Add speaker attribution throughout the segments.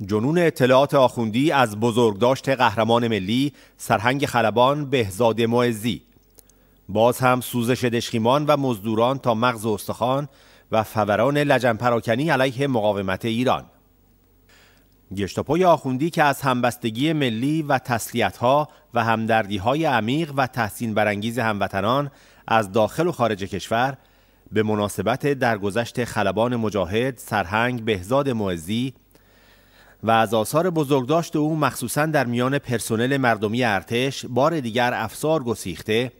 Speaker 1: جنون اطلاعات آخوندی از بزرگداشت قهرمان ملی سرهنگ خلبان بهزاد معزی. باز هم سوزش دشخیمان و مزدوران تا مغز استخوان و فوران لجن پراکنی علیه مقاومت ایران. گشتاپوی آخوندی که از همبستگی ملی و تسلیتها و همدردیهای عمیق و تحسین برانگیز هموطنان از داخل و خارج کشور به مناسبت درگذشت خلبان مجاهد سرهنگ بهزاد معزی و از آثار بزرگداشت او مخصوصا در میان پرسنل مردمی ارتش بار دیگر افسار گسیخته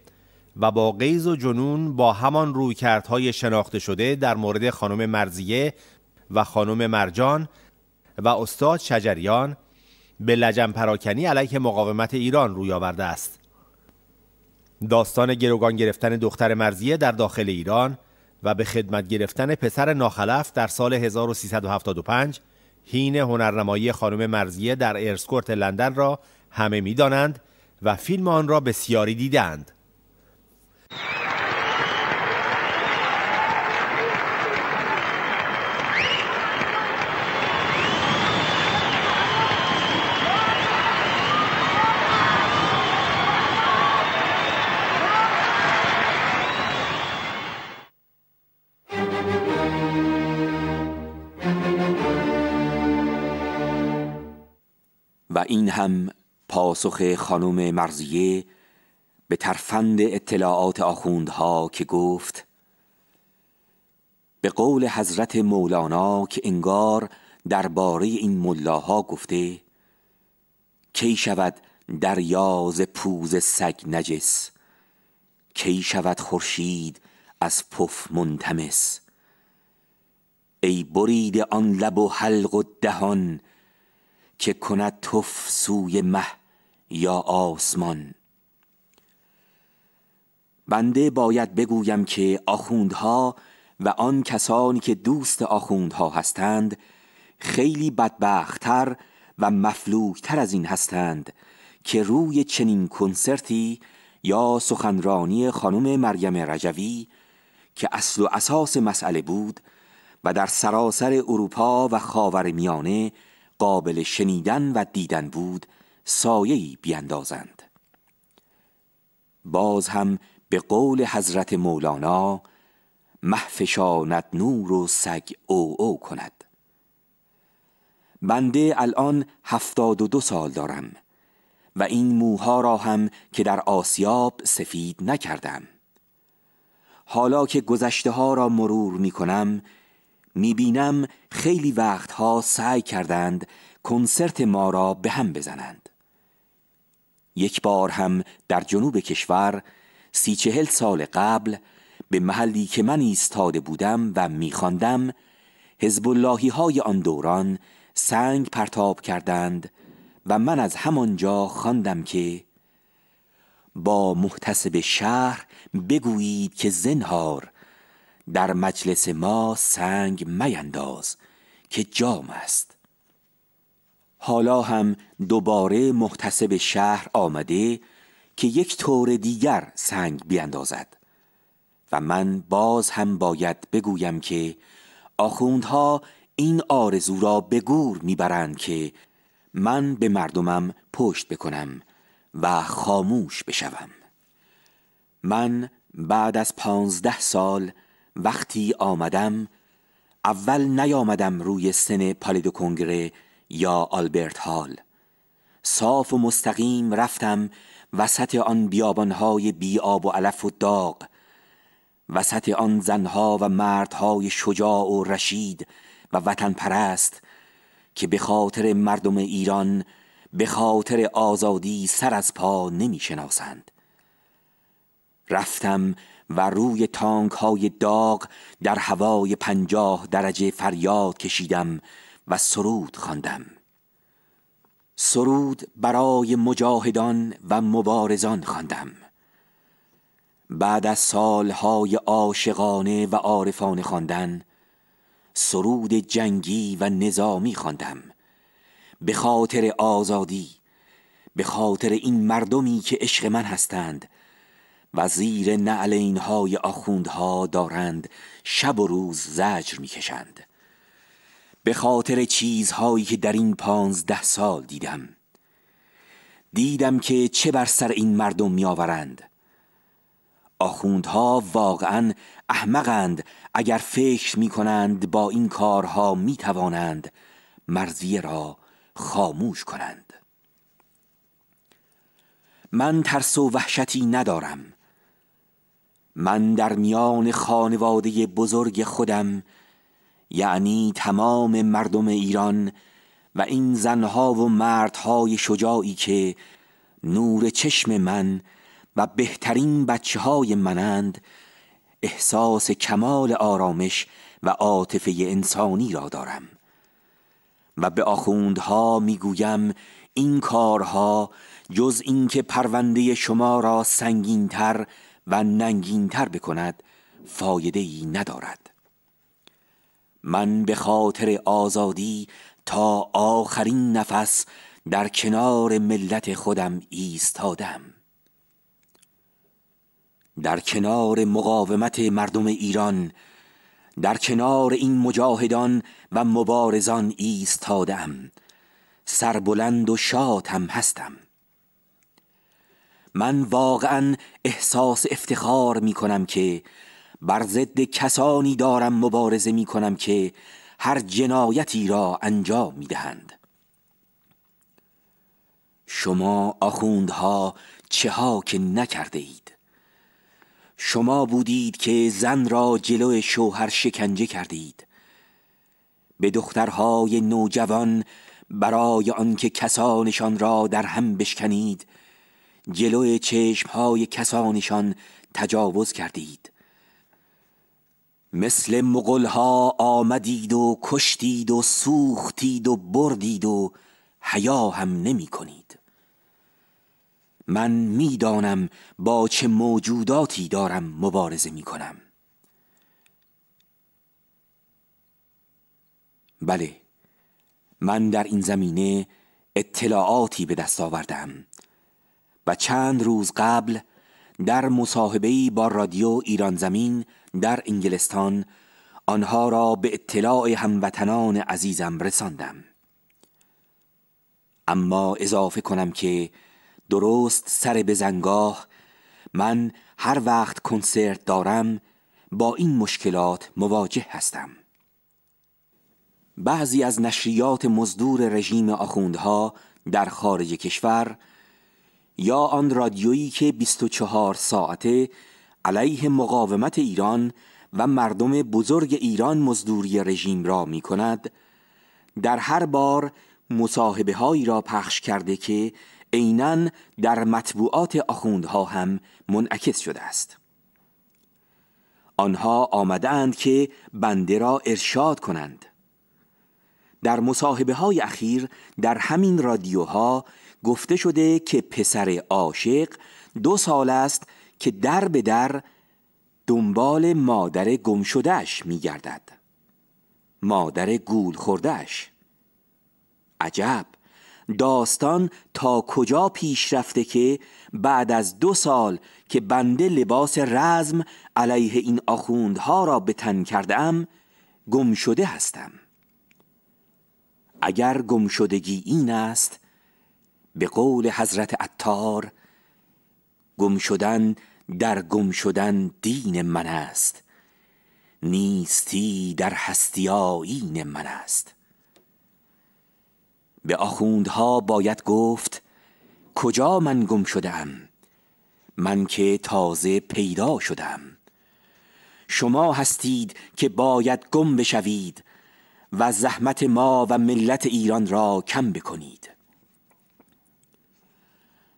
Speaker 1: و با قیز و جنون با همان رویکردهای شناخته شده در مورد خانم مرزیه و خانم مرجان و استاد شجریان به لجن پراکنی علیه مقاومت ایران روی آورده است. داستان گروگان گرفتن دختر مرزیه در داخل ایران و به خدمت گرفتن پسر ناخلف در سال 1375 هین هنرنمایی خانم مرزیه در ارسکورت لندن را همه می دانند و فیلم آن را بسیاری دیدند.
Speaker 2: این هم پاسخ خانم مرزیه به ترفند اطلاعات آخوندها که گفت به قول حضرت مولانا که انگار درباره این ملاها گفته کی شود دریاز پوز سگ نجس کی شود خورشید از پف منتمس. ای برید آن لب و حلق و دهان که کند تف سوی مه یا آسمان. بنده باید بگویم که آخوندها و آن کسانی که دوست آخوندها هستند خیلی بدبختتر و مفلوکتر از این هستند که روی چنین کنسرتی یا سخنرانی خانم مریم رجوی که اصل و اساس مسئله بود و در سراسر اروپا و خاور میانه قابل شنیدن و دیدن بود سایه‌ای بیندازند. باز هم به قول حضرت مولانا محفشاند نور و سگ او او کند. بنده الان هفتاد و دو سال دارم و این موها را هم که در آسیاب سفید نکردم. حالا که گذشته ها را مرور می کنم می بینم خیلی وقتها سعی کردند کنسرت ما را به هم بزنند. یک بار هم در جنوب کشور سی چهل سال قبل به محلی که من ایستاده بودم و میخواندم حزب های آن دوران سنگ پرتاب کردند و من از همانجا خواندم که با محتسب شهر بگویید که زنهار در مجلس ما سنگ مینداز که جام است. حالا هم دوباره محتسب شهر آمده که یک طور دیگر سنگ بیندازد. و من باز هم باید بگویم که آخوندها این آرزو را به گور می‌برند که من به مردمم پشت بکنم و خاموش بشوم. من بعد از پانزده سال وقتی آمدم اول نیامدم روی سن پالیدو کنگره یا آلبرت هال. صاف و مستقیم رفتم وسط آن بیابانهای بی آب و علف و داغ وسط آن زنها و مردهای شجاع و رشید و وطن پرست که به خاطر مردم ایران به خاطر آزادی سر از پا نمی شناسند رفتم و روی تانک های داغ در هوای پنجاه درجه فریاد کشیدم و سرود خواندم. سرود برای مجاهدان و مبارزان خواندم. بعد از سالهای عاشقانه و عارفانه خواندن سرود جنگی و نظامی خواندم به خاطر آزادی به خاطر این مردمی که عشق من هستند و زیر نعل اینهای آخوندها دارند شب و روز زجر می‌کشند. به خاطر چیزهایی که در این پانزده سال دیدم. دیدم که چه بر سر این مردم میآورند. آخوندها واقعا احمقند. اگر فکر می کنند با این کارها می توانند مرزیه را خاموش کنند. من ترس و وحشتی ندارم. من در میان خانواده بزرگ خودم یعنی تمام مردم ایران و این زنها و مردهای شجاعی که نور چشم من و بهترین بچه های منند احساس کمال آرامش و عاطفه انسانی را دارم. و به آخوندها می‌گویم این کارها جز اینکه پرونده شما را سنگینتر و ننگینتر بکند فایده ای ندارد. من به خاطر آزادی تا آخرین نفس در کنار ملت خودم ایستادم. در کنار مقاومت مردم ایران در کنار این مجاهدان و مبارزان ایستادم. سربلند و شاتم هستم. من واقعا احساس افتخار می کنم که بر ضد کسانی دارم مبارزه می کنم که هر جنایتی را انجام می دهند شما آخوندها چه ها که نکرده اید؟ شما بودید که زن را جلو شوهر شکنجه کردید به دخترهای نوجوان برای آنکه کسانشان را در هم بشکنید جلو چشمهای کسانشان تجاوز کردید. مثل مغلها آمدید و کشتید و سوختید و بردید و حیا هم نمی کنید. من می‌دانم با چه موجوداتی دارم مبارزه می کنم. بله من در این زمینه اطلاعاتی به دست آوردم. و چند روز قبل در مصاحبه‌ای با رادیو ایران زمین در انگلستان آنها را به اطلاع هموطنان عزیزم رساندم. اما اضافه کنم که درست سر به زنگاه من هر وقت کنسرت دارم با این مشکلات مواجه هستم. بعضی از نشریات مزدور رژیم آخوندها در خارج کشور یا آن رادیویی که 24 ساعته علیه مقاومت ایران و مردم بزرگ ایران مزدوری رژیم را می کند در هر بار مصاحبه هایی را پخش کرده که عینا در مطبوعات آخوندها هم منعکس شده است. آنها آمدند که بنده را ارشاد کنند. در مصاحبه های اخیر در همین رادیوها گفته شده که پسر عاشق دو سال است که در به در دنبال مادر گم شدهش می گردد مادر گول خوردهش عجب! داستان تا کجا پیش رفته که بعد از دو سال که بنده لباس رزم علیه این آخوندها را به تن کردم گم شده هستم. اگر گمشدگی این است به قول حضرت عطار گم شدن در گم شدن دین من است. نیستی در هستی آیین من است. به آخوندها باید گفت کجا من گم شدم من که تازه پیدا شدم شما هستید که باید گم بشوید و زحمت ما و ملت ایران را کم بکنید.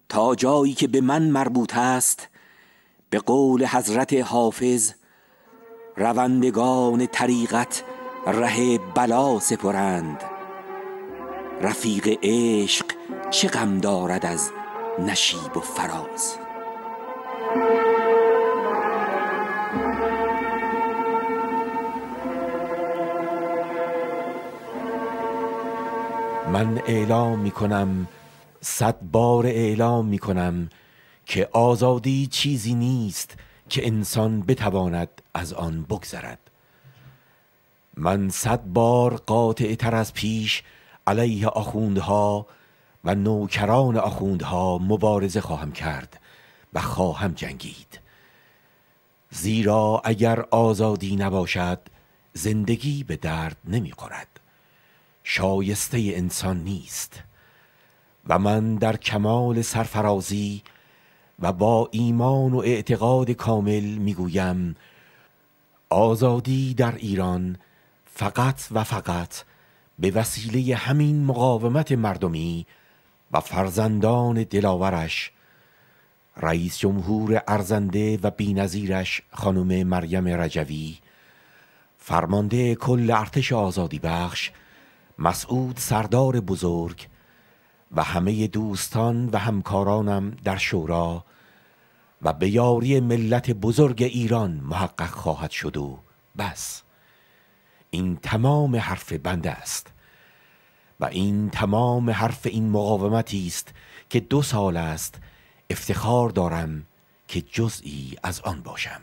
Speaker 2: تا جایی که به من مربوط است به قول حضرت حافظ روندگان طریقت ره بلا سپرند. رفیق عشق چه غم دارد از نشیب و فراز؟
Speaker 1: من اعلام می کنم صد بار اعلام می کنم که آزادی چیزی نیست که انسان بتواند از آن بگذرد.
Speaker 3: من صد بار قاطع تر از پیش علیه آخوندها و نوکران آخوندها مبارزه خواهم کرد و خواهم جنگید. زیرا اگر آزادی نباشد زندگی به درد نمی خورد شایسته انسان نیست. و من در کمال سرفرازی و با ایمان و اعتقاد کامل می‌گویم آزادی در ایران فقط و فقط به وسیله همین مقاومت مردمی و فرزندان دلاورش رئیس جمهور ارزنده و بینظیرش خانم مریم رجوی فرمانده کل ارتش آزادی بخش مسعود سردار بزرگ و همه دوستان و همکارانم در شورا و به یاری ملت بزرگ ایران محقق خواهد شد و بس. این تمام حرف بنده است و این تمام حرف این مقاومتی است که دو سال است افتخار دارم که جزئی از آن باشم.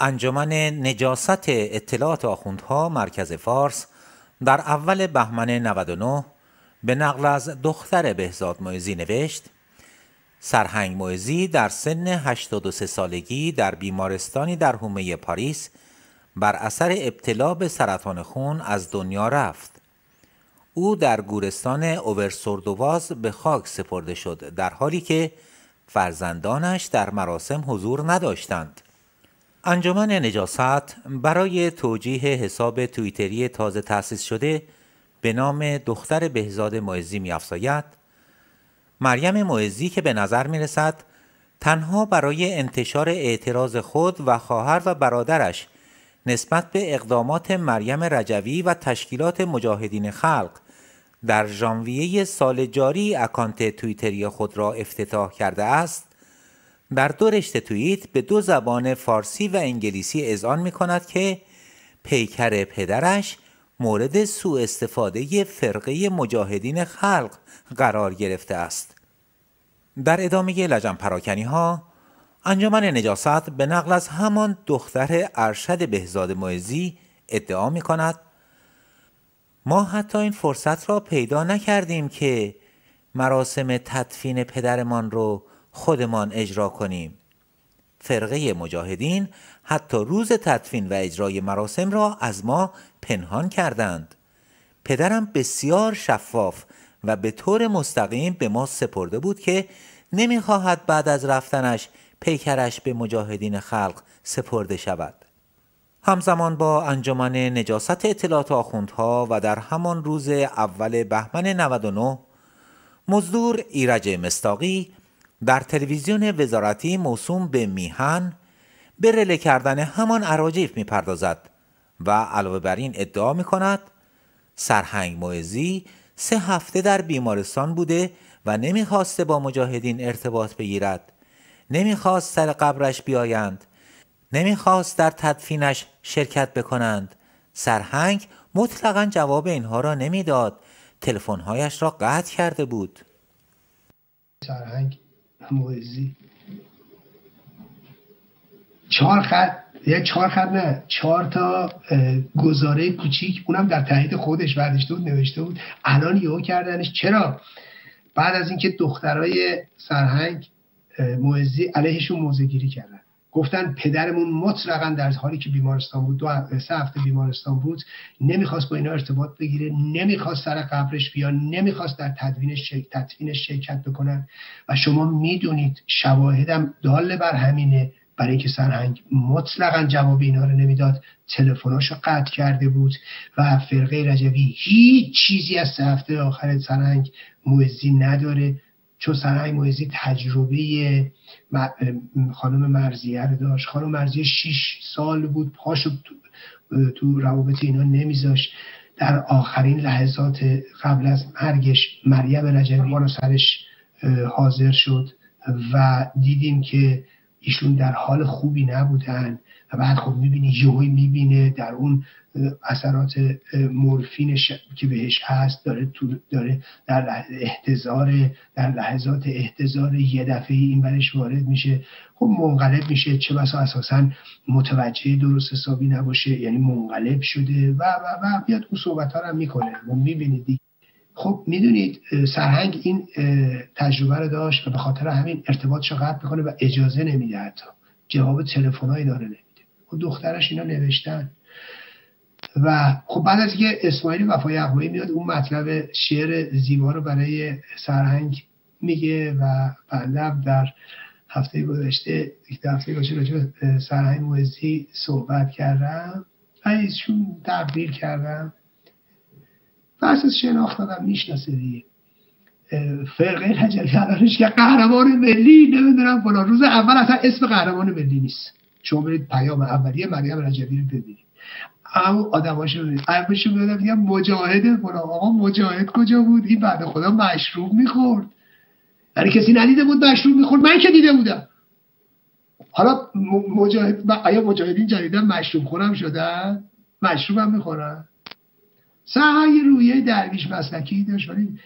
Speaker 4: انجمن نجاست اطلاعات آخوندها مرکز فارس در اول بهمن 99 به نقل از دختر بهزاد معزی نوشت سرهنگ معزی در سن 83 سالگی در بیمارستانی در حومه پاریس بر اثر ابتلا به سرطان خون از دنیا رفت. او در گورستان اوورسوردواز به خاک سپرده شد در حالی که فرزندانش در مراسم حضور نداشتند. انجمن نجاست برای توجیه حساب تویتری تازه تأسیس شده به نام دختر بهزاد معزی می افزاید مریم معزی که به نظر می رسد تنها برای انتشار اعتراض خود و خواهر و برادرش نسبت به اقدامات مریم رجوی و تشکیلات مجاهدین خلق در ژانویه سال جاری اکانت توییتری خود را افتتاح کرده است در دو رشته توییت به دو زبان فارسی و انگلیسی اذعان می کند که پیکر پدرش مورد سوء استفاده فرقه مجاهدین خلق قرار گرفته است. در ادامه لجن پراکنی ها انجمن نجاست به نقل از همان دختر ارشد بهزاد معزی ادعا می کند ما حتی این فرصت را پیدا نکردیم که مراسم تدفین پدرمان رو خودمان اجرا کنیم. فرقه مجاهدین حتی روز تدفین و اجرای مراسم را از ما پنهان کردند. پدرم بسیار شفاف و به طور مستقیم به ما سپرده بود که نمی‌خواهد بعد از رفتنش پیکرش به مجاهدین خلق سپرده شود. همزمان با انجمن نجاست اطلاعات آخوندها و در همان روز اول بهمن 99 مزدور ایرج مستاقی در تلویزیون وزارتی موسوم به میهن به رله کردن همان عراجیف می‌پردازد و علاوه بر این ادعا می کند سرهنگ معزی سه هفته در بیمارستان بوده و نمی‌خواسته با مجاهدین ارتباط بگیرد. نمی‌خواست سر قبرش بیایند. نمی‌خواست در تدفینش شرکت بکنند. سرهنگ مطلقا جواب اینها را نمی‌داد. تلفن‌هایش را قطع کرده بود.
Speaker 5: سرهنگ موزی چهار خط یه چهار خط نه چهار تا گزاره کوچیک اونم در تایید خودش برداشته بود نوشته بود. الان یهو کردنش. چرا؟ بعد از اینکه دخترای سرهنگ موزی علیهشون موزه گیری کردن. گفتن پدرمون مطلقا در حالی که بیمارستان بود دو سه هفته بیمارستان بود نمی‌خواست با اینا ارتباط بگیره نمی‌خواست سر قبرش بیان نمی‌خواست در تدوینش تدفینش شرکت بکنن. و شما می‌دونید شواهدم دال بر همینه برای اینکه سرهنگ مطلقا جواب اینا رو نمی‌داد. تلفناشو قطع کرده بود و فرقه رجوی هیچ چیزی از سه هفته آخر سرهنگ موزی نداره. چون سرهنگ موزی تجربه خانم مرزیه رو داشت. خانم مرزیه شیش سال بود پاشو تو, تو روابط اینا نمیذاش در آخرین لحظات قبل از مرگش مریم رجبی رو سرش حاضر شد و دیدیم که ایشون در حال خوبی نبودن. و بعد خب می‌بینی یهوی می‌بینه در اون اثرات مورفین که بهش هست داره داره در احتضار در لحظات احتضار یه دفعه این برش وارد میشه. خب منقلب میشه. چه بسا اساسا متوجه درست حسابی نباشه. یعنی منقلب شده و و و بیاد اون صحبت ها رو می‌کنه. و می‌بینید خب می‌دونید سرهنگ این تجربه رو داشت و به خاطر همین ارتباطش قطع می‌کنه و اجازه نمیده حتی. جواب تلفنایی داره. نمیده و دخترش اینا نوشتن. و خب بعد از اینکه اسماعیل وفای اقوایی میاد اون مطلب شعر زیبا رو برای سرهنگ میگه و بنده در هفته گذشته هفته گذشته راجع سرهنگ موزی صحبت کردم و ایشون تبدیل کردم. و اساس شناخت دادم می‌شناسه دیگه. فرقه نجلی که قهرمان ملی نمی‌دونم فلان. روز اول اصلا اسم قهرمان ملی نیست. شما برید پیام اولیه مریم رجبی رو ببینید اما آدماشو ببینید اولشو ببینم میگم مجاهد فلان آقا مجاهد کجا بود؟ این بعد خدا مشروب می‌خورد. یعنی کسی ندیده بود مشروب می‌خورد. من که دیده بودم. حالا مجاهد آیا مجاهدین جدیدن مشروب خورم شدن مشروب هم می‌خورن سعی رویه درویش مسلکی داشت ولی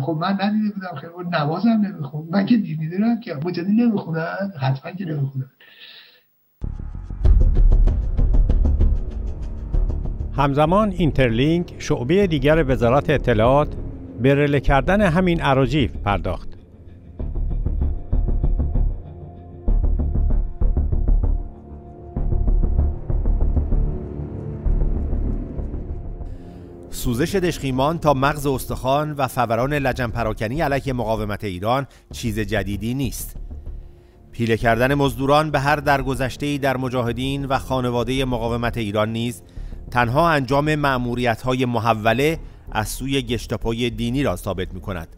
Speaker 5: خب من ندیده بودم. خیلی نمازم نمیخون من که دیدم که مجدی نمی‌خونن حتما که نمی‌خونن.
Speaker 6: همزمان اینترلینک شعبه دیگر وزارت اطلاعات به رله کردن همین عراجیف پرداخت.
Speaker 1: سوزش دشخیمان تا مغز استخوان و فوران لجن پراکنی علیه مقاومت ایران چیز جدیدی نیست. پیله کردن مزدوران به هر درگذشته در مجاهدین و خانواده مقاومت ایران نیز تنها انجام معموریت های محوله از سوی گشتاپای دینی را ثابت می کند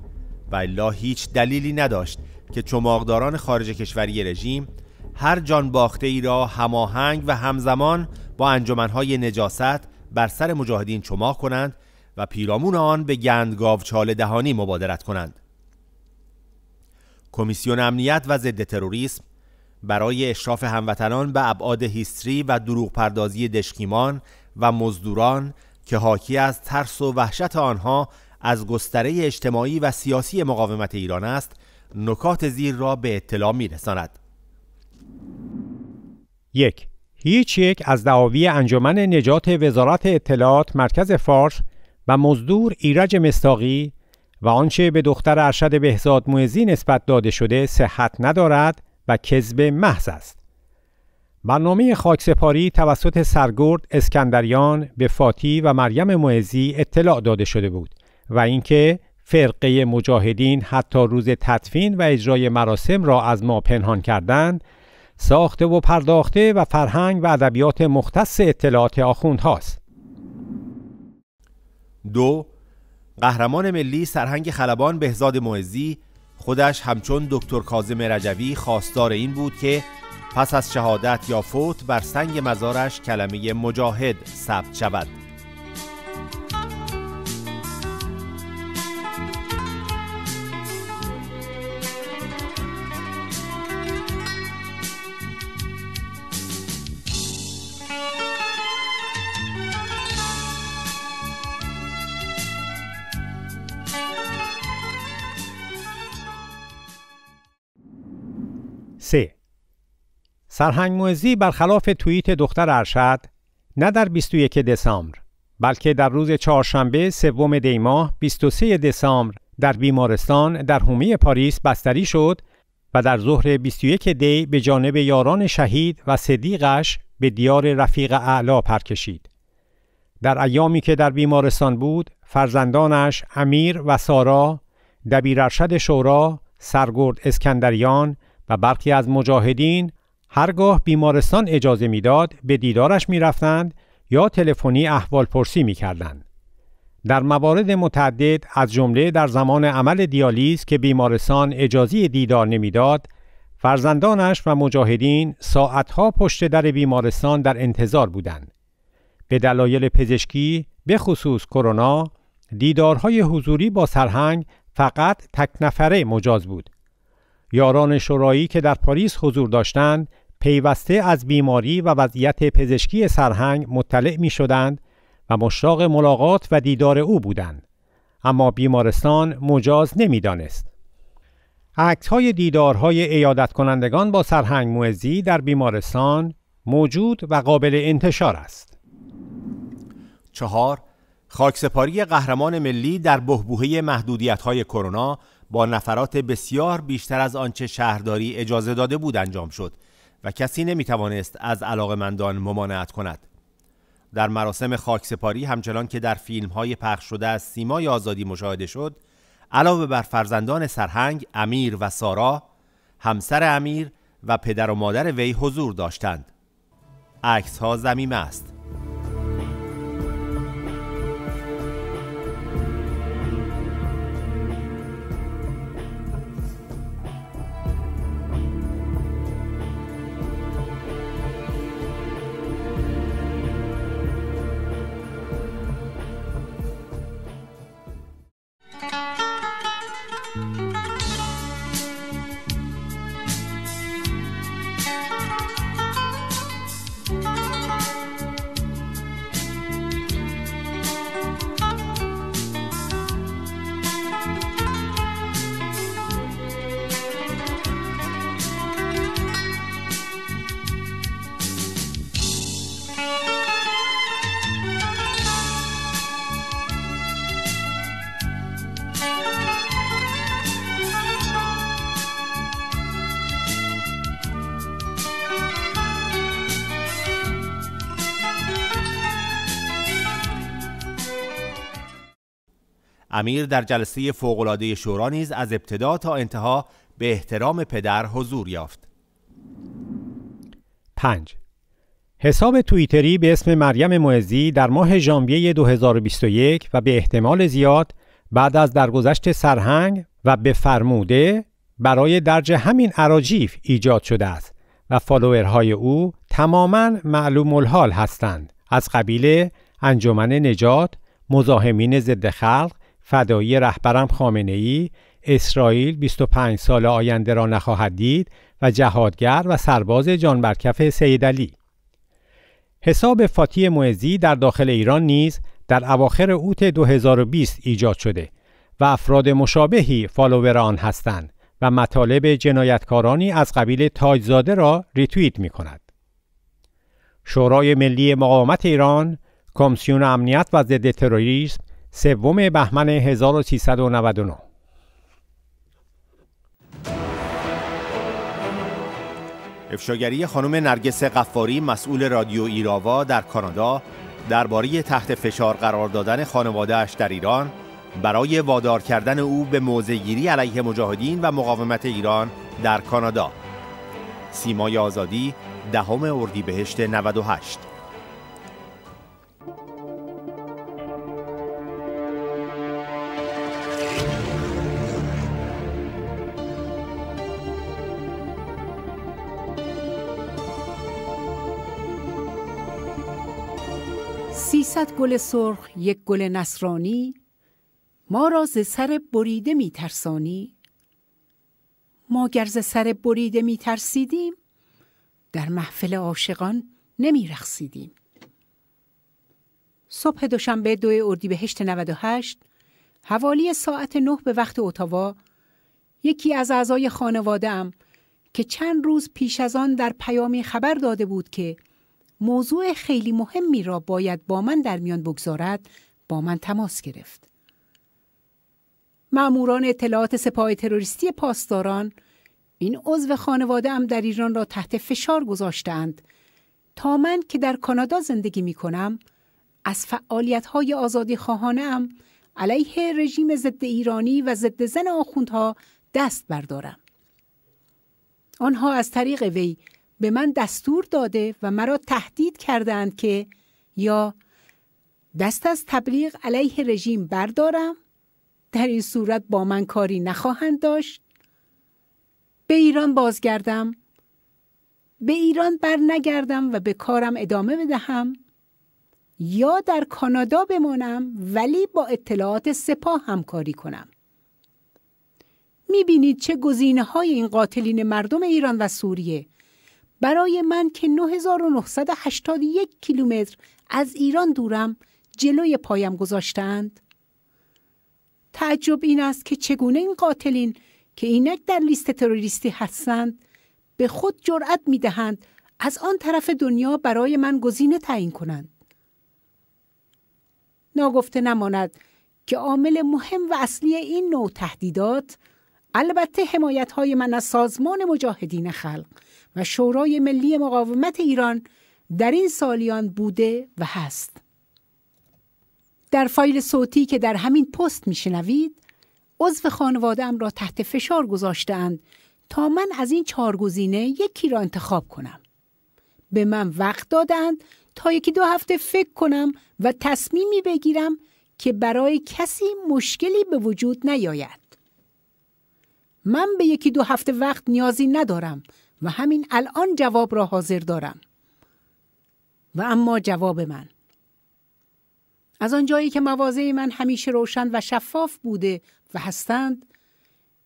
Speaker 1: و الا هیچ دلیلی نداشت که چماقداران خارج کشوری رژیم هر جان باخته ای را هماهنگ و همزمان با انجمنهای نجاست بر سر مجاهدین چماق کنند و پیرامون آن به گندگاو چال دهانی مبادرت کنند. کمیسیون امنیت و ضد تروریسم برای اشراف هموطنان به ابعاد هیستری و دروغ پردازی دشکیمان و مزدوران که حاکی از ترس و وحشت آنها از گستره اجتماعی و سیاسی مقاومت ایران است نکات زیر را به اطلاع می رساند.
Speaker 6: یک هیچ یک از دعاوی انجمن نجات وزارت اطلاعات مرکز فارس و مزدور ایرج مستاقی و آنچه به دختر ارشد بهزاد موزی نسبت داده شده صحت ندارد و کذب محض است. برنامه خاکسپاری توسط سرگرد اسکندریان به فاتی و مریم معزی اطلاع داده شده بود و اینکه فرقه مجاهدین حتی روز تدفین و اجرای مراسم را از ما پنهان کردند ساخته و پرداخته و فرهنگ و ادبیات مختص اطلاعات هاست.
Speaker 1: دو قهرمان ملی سرهنگ خلبان بهزاد معزی خودش همچون دکتر کاظم رجوی خواستار این بود که پس از شهادت یا فوت بر سنگ مزارش کلمه مجاهد ثبت شود.
Speaker 6: سه سرهنگ موزی برخلاف توییت دختر ارشد نه در 21 دسامبر بلکه در روز چهارشنبه سوم دی ماه 23 دسامبر در بیمارستان در حومه پاریس بستری شد و در ظهر 21 دی به جانب یاران شهید و صدیقش به دیار رفیق اعلا پر کشید. در ایامی که در بیمارستان بود، فرزندانش امیر و سارا، دبیر ارشد شورا، سرگرد اسکندریان و برخی از مجاهدین هرگاه بیمارستان اجازه می‌داد به دیدارش می‌رفتند یا تلفنی احوال پرسی می‌کردند. در موارد متعدد از جمله در زمان عمل دیالیز که بیمارستان اجازه دیدار نمی‌داد فرزندانش و مجاهدین ساعتها پشت در بیمارستان در انتظار بودند. به دلایل پزشکی به خصوص کرونا دیدارهای حضوری با سرهنگ فقط تک نفره مجاز بود یاران شورایی که در پاریس حضور داشتند پیوسته از بیماری و وضعیت پزشکی سرهنگ مطلع می شدند و مشتاق ملاقات و دیدار او بودند اما بیمارستان مجاز نمی‌دانست. عکس های دیدارهای ایادت کنندگان با سرهنگ موزی در بیمارستان موجود و قابل انتشار است.
Speaker 1: چهار خاکسپاری قهرمان ملی در بهبوهه محدودیت های کرونا با نفرات بسیار بیشتر از آنچه شهرداری اجازه داده بود انجام شد و کسی نمی توانست از علاقمندان ممانعت کند. در مراسم خاکسپاری همچنان که در فیلم های پخش شده از سیمای آزادی مشاهده شد علاوه بر فرزندان سرهنگ امیر و سارا همسر امیر و پدر و مادر وی حضور داشتند عکس ها زمیمه است امیر در جلسه فوق‌العاده شورا نیز از ابتدا تا انتها به احترام پدر حضور یافت.
Speaker 6: 5. حساب توییتری به اسم مریم معزی در ماه ژانویه 2021 و به احتمال زیاد بعد از درگذشت سرهنگ و به فرموده برای درج همین عراجیف ایجاد شده است و فالوورهای او تماما معلوم الحال هستند از قبیل انجمن نجات، مزاحمین ضد خلق فدایی رهبرم خامنه ای اسرائیل 25 سال آینده را نخواهد دید و جهادگر و سرباز جانبرکف سید علی حساب فاطی معزی در داخل ایران نیز در اواخر اوت 2020 ایجاد شده و افراد مشابهی follower آن هستند و مطالب جنایتکارانی از قبیل تاجزاده را ریتوییت می کند. شورای ملی مقاومت ایران، کمیسیون امنیت و ضد تروریسم سوم بهمن 1399
Speaker 1: افشاگری خانم نرگس قفاری مسئول رادیو ایراوا در کانادا درباره تحت فشار قرار دادن خانوادهش در ایران برای وادار کردن او به موضعگیری علیه مجاهدین و مقاومت ایران در کانادا. سیمای آزادی دهم اردیبهشت 98
Speaker 7: سیصد گل سرخ یک گل نصرانی؟ ما را ز سر بریده می ترسانی ما گر ز سر بریده می ترسیدیم در محفل عاشقان نمی رخصیدیم صبح دوشنبه دو اردیبهشت 98 حوالی ساعت نه به وقت اتاوا یکی از اعضای خانواده ام که چند روز پیش از آن در پیامی خبر داده بود که موضوع خیلی مهمی را باید با من در میان بگذارد با من تماس گرفت. معموران اطلاعات سپاه تروریستی پاسداران این عضو خانواده ام در ایران را تحت فشار گذاشتند تا من که در کانادا زندگی می کنم از فعالیت های آزادی خواهانه ام علیه رژیم ضد ایرانی و ضد زن آخوندها دست بردارم. آنها از طریق وی به من دستور داده و مرا تهدید کردند که یا دست از تبلیغ علیه رژیم بردارم در این صورت با من کاری نخواهند داشت. به ایران بازگردم به ایران بر نگردم و به کارم ادامه بدهم یا در کانادا بمانم ولی با اطلاعات سپاه همکاری کنم. می‌بینید چه گزینه های این قاتلین مردم ایران و سوریه برای من که 9981 کیلومتر از ایران دورم جلوی پایم گذاشتند. تعجب این است که چگونه این قاتلین که اینک در لیست تروریستی هستند به خود جرأت می دهند از آن طرف دنیا برای من گزینه تعیین کنند. ناگفته نماند که عامل مهم و اصلی این نوع تهدیدات البته حمایت های من از سازمان مجاهدین خلق و شورای ملی مقاومت ایران در این سالیان بوده و هست. در فایل صوتی که در همین پست میشنوید عضو خانواده ام را تحت فشار گذاشتند تا من از این چهار گزینه یکی را انتخاب کنم. به من وقت دادند تا یکی دو هفته فکر کنم و تصمیمی بگیرم که برای کسی مشکلی به وجود نیاید. من به یکی دو هفته وقت نیازی ندارم و همین الان جواب را حاضر دارم. و اما جواب من از آنجایی که مواضع من همیشه روشن و شفاف بوده و هستند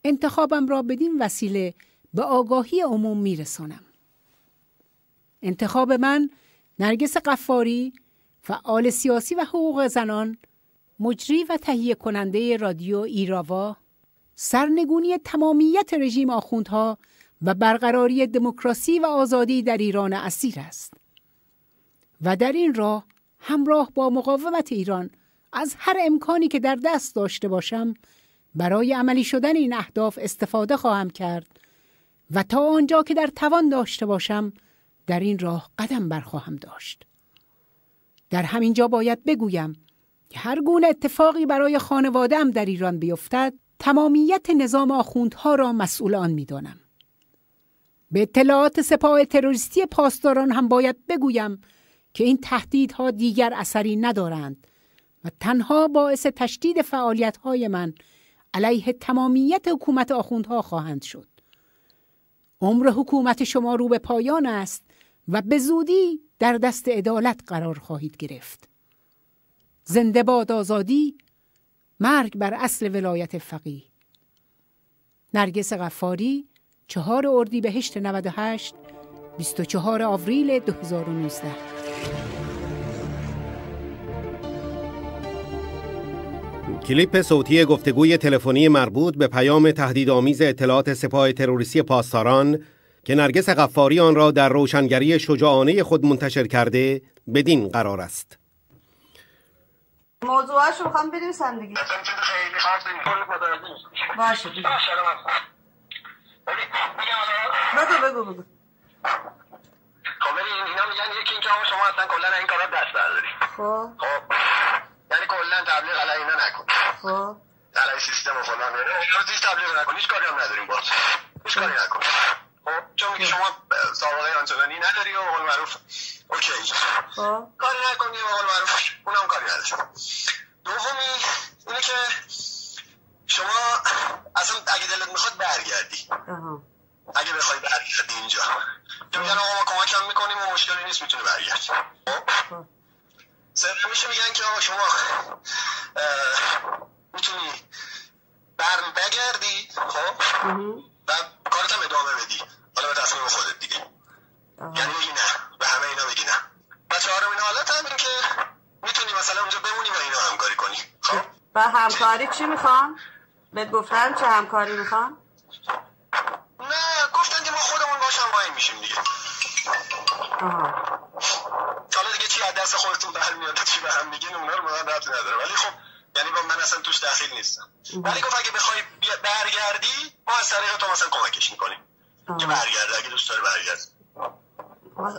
Speaker 7: انتخابم را بدین وسیله به آگاهی عموم میرسانم. انتخاب من نرگس قفاری فعال سیاسی و حقوق زنان مجری و تهیه کننده رادیو ایراوا سرنگونی تمامیت رژیم آخوندها و برقراری دموکراسی و آزادی در ایران اسیر است. و در این راه همراه با مقاومت ایران از هر امکانی که در دست داشته باشم برای عملی شدن این اهداف استفاده خواهم کرد و تا آنجا که در توان داشته باشم در این راه قدم برخواهم داشت. در همین جا باید بگویم که هر گونه اتفاقی برای خانوادهام در ایران بیفتد تمامیت نظام آخوندها را مسئول آن می‌دانم. به اطلاعات سپاه تروریستی پاسداران هم باید بگویم که این تهدیدها دیگر اثری ندارند و تنها باعث تشدید فعالیت‌های من علیه تمامیت حکومت آخوندها خواهند شد. عمر حکومت شما رو به پایان است و به زودی در دست عدالت قرار خواهید گرفت. زنده باد آزادی مرگ بر اصل ولایت فقیه نرگس غفاری چهار اردی به هشت 98 24 آوریل 2019
Speaker 8: کلیپ صوتی گفتگوی تلفنی مربوط به پیام تهدیدآمیز اطلاعات سپاه تروریستی پاسداران که نرگس غفاری آن را در روشنگری شجاعانه خود منتشر کرده بدین قرار است.
Speaker 9: موضوعش رو می‌خوام بنویسم دیگه. باشه. بگو بگو بگو.
Speaker 10: خب اینا میگن یکی اینکه شما اصلا کلا این کارا دست برداری
Speaker 9: خب.
Speaker 10: خب یعنی کلا تبلیغ علیه اینا نکن.
Speaker 9: خب.
Speaker 10: علیه سیستم و فلان اینا. هیچ تبلیغ نکن هیچ کاری هم نداریم باز. هیچ کاری نکن. خب چون میگه شما سابقه آنچنانی نداری و قول معروف. اوکی.
Speaker 9: خب.
Speaker 10: کاری نکنی و قول معروف اونم کاری نداره. دومی اینه که شما اصلا اگه دلت می‌خواد برگردی. اگه بخوای برگردی اینجا. که میگن آقا ما کمک هم می‌کنیم و مشکلی نیست می‌تونی برگردی
Speaker 9: خب.
Speaker 10: سومیش میگن که آقا شما می‌تونی بر بگردی خب. و کارت هم ادامه بدی. حالا به تصمیم خودت دیگه. یعنی بگی نه به همه اینا بگی نه. و چهارمین حالت هم این که می‌تونی مثلا اونجا بمونی و اینا همکاری کنی. خب؟
Speaker 9: و همکاری چی می‌خوان؟ بهت گفتن چه همکاری می‌خوان؟
Speaker 10: نه گفتن که ما خودمون باش همراهی میشیم دیگه.
Speaker 9: آها.
Speaker 10: حالا دیگه چی از دست خودتون برمیاد چی به هم میگین اونا رو من ربطی نداره. ولی خب یعنی با من اصلا توش دخیل نیستم. ولی گفت اگه بخوای برگردی ما از طریق تو مثلا کمکش می‌کنیم. که. برگرده اگه دوست داره برگرد.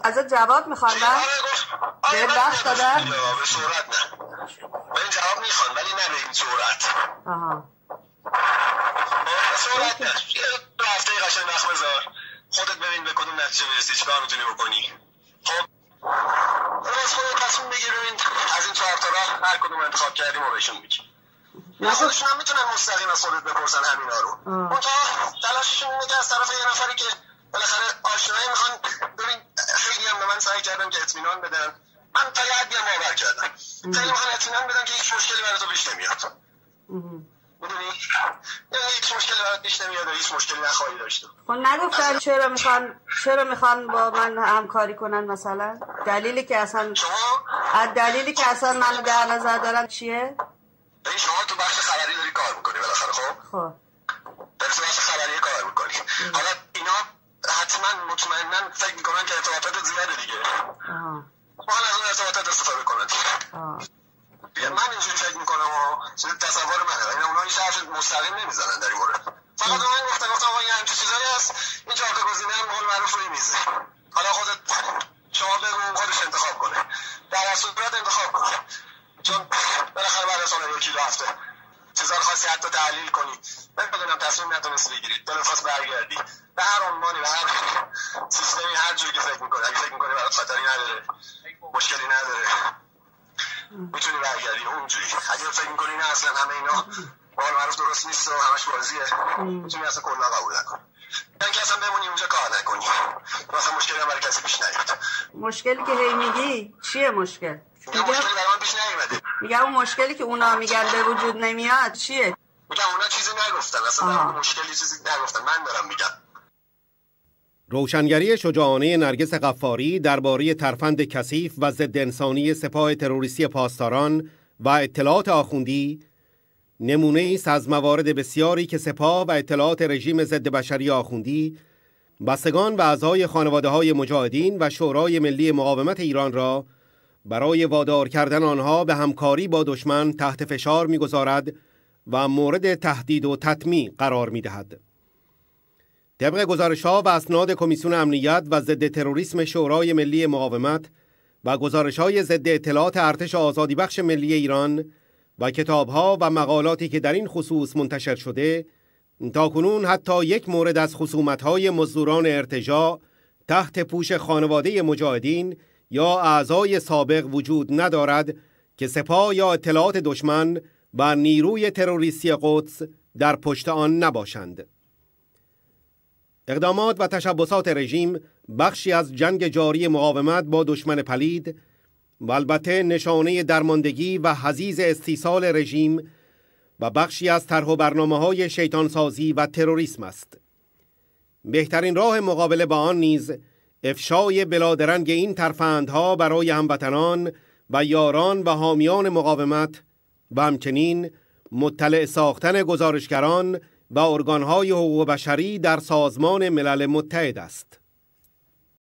Speaker 9: ازت جواب می‌خوان؟
Speaker 10: آره گفت آره
Speaker 9: به
Speaker 10: ولی
Speaker 9: بخت
Speaker 10: نه،
Speaker 9: دادن؟
Speaker 10: به صورت نه. به این جواب می‌خوان ولی نه به این صورت.
Speaker 9: آها.
Speaker 10: نه یه دو هفته قشنگ وقت بذار خودت ببین به کدوم نتیجه می‌رسی چیکار می‌تونی بکنی خب راست خودت تصمیم بگیر ببین از این چهار تا راه هر کدوم انتخاب کردیم و بهشون میگی خودشون هم می‌تونن مستقیم از خودت بپرسن همینا رو
Speaker 9: آه.
Speaker 10: اون تا تلاششون اینه که از طرف یه نفری که بالاخره آشنایی می‌خوان ببین خیلی هم به من سعی کردم که اطمینان بدن من تا یه حدی هم باور کردم خیلی می‌خوان اطمینان بدن که هیچ مشکلی برای تو پیش نمیاد. می‌دونی هیچ مشکلی برات پیش نمیاد و هیچ مشکلی نخواهی داشت
Speaker 9: خب نگفتن چرا می‌خوان چرا می‌خوان با من همکاری کنن مثلا؟ دلیلی که اصلا
Speaker 10: شما؟
Speaker 9: از دلیلی که اصلا منو در نظر دارن چیه؟
Speaker 10: این شما تو بخش خبری داری کار می‌کنی بالاخره خب؟
Speaker 9: خب.
Speaker 10: داری تو بخش خبری کار می‌کنی. حالا اینا حتما مطمئنا فکر می‌کنن که ارتباطات زیاده دیگه.
Speaker 9: آها.
Speaker 10: ما از اون ارتباطات استفاده کنن
Speaker 9: آه.
Speaker 10: دیگه من اینجوری فکر می‌کنم و چیز تصور منه و اینا اونا هیچ حرف مستقیم نمی‌زنن در این مورد. فقط من گفتن گفتم آقا یه همچین چیزایی هست. این چهار تا گزینه هم قول معروف روی میزه حالا خودت شما بگو خودش انتخاب کنه. در صورت انتخاب کنه. چون بالاخره بعد از حالا یکی دو هفته چیزا رو خواستی حتی تحلیل کنی. نمی‌دونم تصمیم نتونستی بگیری دلت خواست برگردی. به هر عنوانی به هر سیستمی هر جوری که فکر می‌کنی. اگه فکر می‌کنی برات خطری نداره مشکلی نداره. می‌تونی برگردی؟ اونجوری اگه فکر می‌کنی نه اصلا همه اینا قول معروف درست نیست و همش بازیه. می‌تونی اصلا کلا قبول نکنی. اینکه اصلا بمونی اونجا کار نکنی. مثلا مشکلی هم برای کسی پیش نیاد.
Speaker 9: مشکلی که هی میگی چیه مشکل؟
Speaker 10: میگم مشکلی برای من پیش نیومده.
Speaker 9: میگم اون مشکلی که اونا میگن به وجود نمیاد چیه؟
Speaker 10: میگم اونا چیزی نگفتن. اصلا مشکلی چیزی نگفتن. من دارم میگم.
Speaker 8: روشنگری شجاعانه نرگس قفاری درباره ترفند کثیف و ضد انسانی سپاه تروریستی پاسداران و اطلاعات آخوندی نمونه است از موارد بسیاری که سپاه و اطلاعات رژیم ضد بشری آخوندی بستگان و اعضای خانواده های مجاهدین و شورای ملی مقاومت ایران را برای وادار کردن آنها به همکاری با دشمن تحت فشار می‌گذارد و مورد تهدید و تطمیع قرار می‌دهد. طبق گزارش ها و اسناد کمیسیون امنیت و ضد تروریسم شورای ملی مقاومت و گزارش های ضد اطلاعات ارتش آزادی بخش ملی ایران و کتاب ها و مقالاتی که در این خصوص منتشر شده تا کنون حتی یک مورد از خصومت های مزدوران ارتجاع تحت پوش خانواده مجاهدین یا اعضای سابق وجود ندارد که سپاه یا اطلاعات دشمن و نیروی تروریستی قدس در پشت آن نباشند. اقدامات و تشبسات رژیم بخشی از جنگ جاری مقاومت با دشمن پلید و البته نشانه درماندگی و حزیز استیصال رژیم و بخشی از طرح و برنامه های شیطانسازی و تروریسم است. بهترین راه مقابله با آن نیز افشای بلادرنگ این ترفندها برای هموطنان و یاران و حامیان مقاومت و همچنین مطلع ساختن گزارشگران و ارگانهای حقوق بشری در سازمان ملل متحد است.